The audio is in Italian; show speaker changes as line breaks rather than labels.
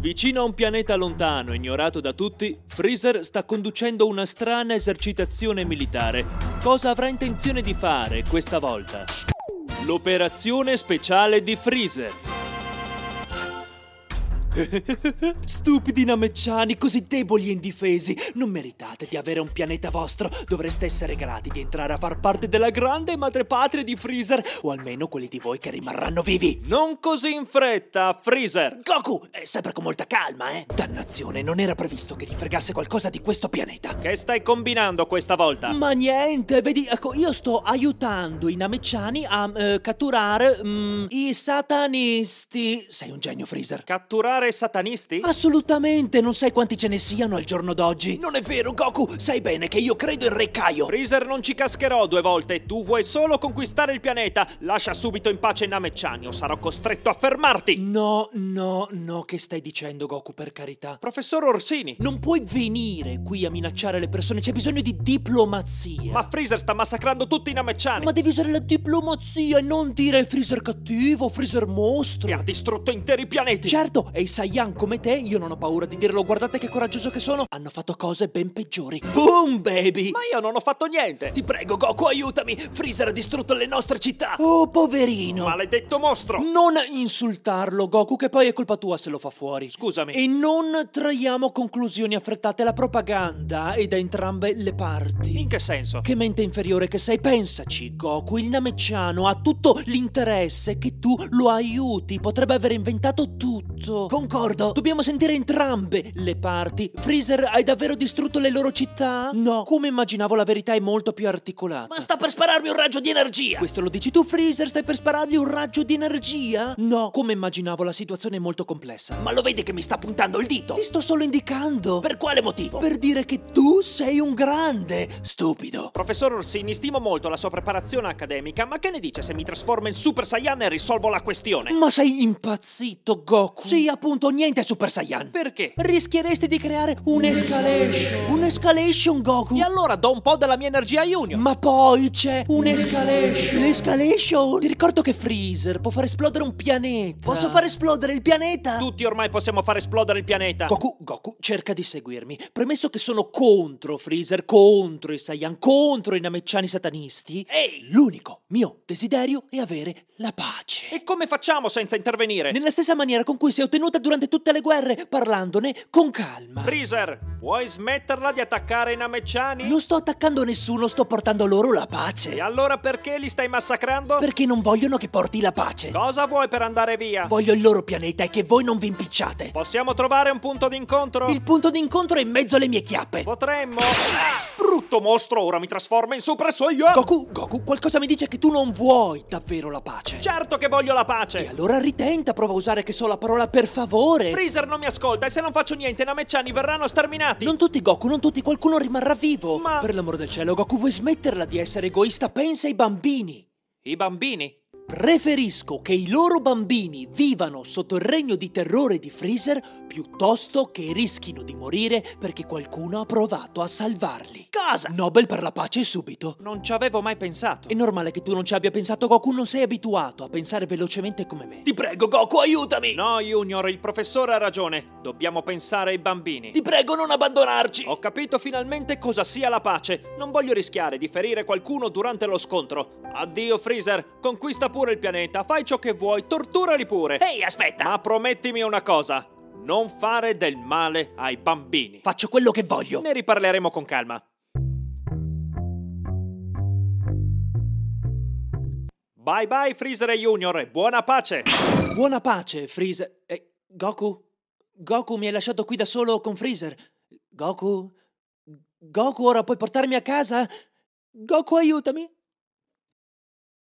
Vicino a un pianeta lontano, ignorato da tutti, Freezer sta conducendo una strana esercitazione militare. Cosa avrà intenzione di fare questa volta? L'operazione speciale di Freezer. Stupidi namecciani, così deboli e indifesi. Non meritate di avere un pianeta vostro. Dovreste essere grati di entrare a far parte della grande madrepatria di Freezer, o almeno quelli di voi che rimarranno vivi. Non così in fretta, Freezer.
Goku, è sempre con molta calma, eh.
Dannazione, non era previsto che gli fregasse qualcosa di questo pianeta. Che stai combinando questa volta?
Ma niente, vedi, ecco, io sto aiutando i namecciani a eh, catturare mm, i satanisti. Sei un genio, Freezer.
Catturare satanisti?
Assolutamente, non sai quanti ce ne siano al giorno d'oggi. Non è vero, Goku, sai bene che io credo in Re Kaio.
Freezer non ci cascherò due volte, tu vuoi solo conquistare il pianeta. Lascia subito in pace Namecciani o sarò costretto a fermarti.
No, no, no, che stai dicendo, Goku, per carità?
Professor Orsini.
Non puoi venire qui a minacciare le persone, c'è bisogno di diplomazia.
Ma Freezer sta massacrando tutti i Namecciani.
Ma devi usare la diplomazia e non dire Freezer cattivo, Freezer mostro.
E ha distrutto interi pianeti.
Certo, e i Saiyan come te, io non ho paura di dirlo, guardate che coraggioso che sono, hanno fatto cose ben peggiori. Boom, baby!
Ma io non ho fatto niente.
Ti prego, Goku, aiutami! Freezer ha distrutto le nostre città! Oh, poverino!
Maledetto mostro!
Non insultarlo, Goku, che poi è colpa tua se lo fa fuori.
Scusami.
E non traiamo conclusioni affrettate. La propaganda è da entrambe le parti.
In che senso?
Che mente inferiore che sei, pensaci, Goku, il Namecciano ha tutto l'interesse che tu lo aiuti. Potrebbe aver inventato tutto. Concordo, dobbiamo sentire entrambe le parti. Freezer, hai davvero distrutto le loro città?
No.
Come immaginavo, la verità è molto più articolata.
Ma sta per spararmi un raggio di energia!
Questo lo dici tu, Freezer? Stai per sparargli un raggio di energia?
No.
Come immaginavo, la situazione è molto complessa.
Ma lo vedi che mi sta puntando il dito?
Ti sto solo indicando.
Per quale motivo?
Per dire che tu sei un grande, stupido.
Professor Orsini, stimo molto la sua preparazione accademica, ma che ne dice se mi trasformo in Super Saiyan e risolvo la questione?
Ma sei impazzito, Goku? Sì, appunto, niente Super Saiyan.
Perché?
Rischieresti di creare un'escalation. Un'escalation, Goku.
E allora do un po' della mia energia a Junior.
Ma poi c'è un'escalation. L'escalation? Ti ricordo che Freezer può far esplodere un pianeta.
Posso far esplodere il pianeta?
Tutti ormai possiamo far esplodere il pianeta.
Goku, Goku, cerca di seguirmi. Premesso che sono contro Freezer, contro i Saiyan, contro i Namecciani satanisti,
Ehi!
l'unico mio desiderio è avere la pace.
E come facciamo senza intervenire?
Nella stessa maniera con cui si è ottenuta durante tutte le guerre, parlandone con calma.
Freezer, puoi smetterla di attaccare i Namecciani?
Non sto attaccando nessuno, sto portando loro la
E
pace.
allora perché li stai massacrando?
Perché non vogliono che porti la pace.
Cosa vuoi per andare via?
Voglio il loro pianeta e che voi non vi impicciate.
Possiamo trovare un punto d'incontro?
Il punto d'incontro è in mezzo alle mie chiappe.
Potremmo... Ah, brutto mostro, ora mi trasforma in Super Saiyan!
Goku, Goku, qualcosa mi dice che tu non vuoi davvero la pace.
Certo che voglio la
E
pace!
allora ritenta, prova a usare che so la parola per favore.
Freezer non mi ascolta e se non faccio niente i Namecciani verranno sterminati!
Non tutti Goku, non tutti, qualcuno rimarrà vivo.
Ma-
Per l'amore del cielo, Goku, vuoi smetterla di essere egoista? Pensa ai bambini.
I bambini?
Preferisco che i loro bambini vivano sotto il regno di terrore di Freezer piuttosto che rischino di morire perché qualcuno ha provato a salvarli.
Cosa?
Nobel per la pace subito.
Non ci avevo mai pensato.
È normale che tu non ci abbia pensato, Goku, non sei abituato a pensare velocemente come me.
Ti prego, Goku, aiutami!
No, Junior, il professore ha ragione. Dobbiamo pensare ai bambini.
Ti prego, non abbandonarci!
Ho capito finalmente cosa sia la pace. Non voglio rischiare di ferire qualcuno durante lo scontro. Addio, Freezer. Conquista pure il pianeta. Fai ciò che vuoi. Torturali pure.
Ehi, aspetta!
Ma promettimi una cosa. Non fare del male ai bambini.
Faccio quello che voglio.
Ne riparleremo con calma. Bye bye Freezer e Junior e buona pace!
Buona pace, Freezer. Eh, Goku? Goku mi hai lasciato qui da solo con Freezer. Goku? Goku, ora puoi portarmi a casa? Goku, aiutami.